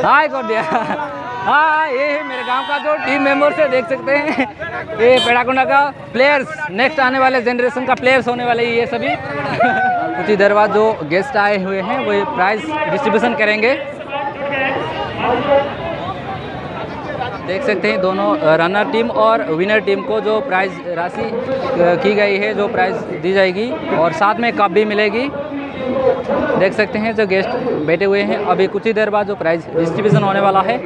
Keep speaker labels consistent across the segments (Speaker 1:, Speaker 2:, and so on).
Speaker 1: Like कर दिया। हाँ ये है मेरे गाँव का जो टीम मेंबर से देख सकते हैं। ये पेड़ाकुंडा का प्लेयर्स नेक्स्ट आने वाले जनरेशन का प्लेयर्स होने वाले ये सभी। कुछ ही देर बाद जो गेस्ट आए हुए हैं वो प्राइज डिस्ट्रीब्यूशन करेंगे। देख सकते हैं दोनों रनर टीम और विनर टीम को जो प्राइज राशि की गई है जो प्राइज दी जाएगी। और साथ में कप भी मिलेगी। देख सकते हैं जो गेस्ट बैठे हुए हैं। अभी कुछ ही देर बाद जो प्राइज डिस्ट्रीब्यूशन होने वाला है।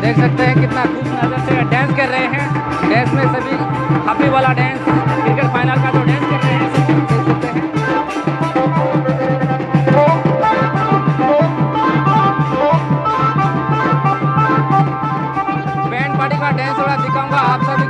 Speaker 1: देख सकते हैं कितना खुश नज़र से डांस कर रहे हैं। डांस में सभी हैप्पी वाला डांस क्रिकेट फाइनल का जो डांस कर रहे हैं बैंड पार्टी का डांस थोड़ा दिखाऊँगा, आप सभी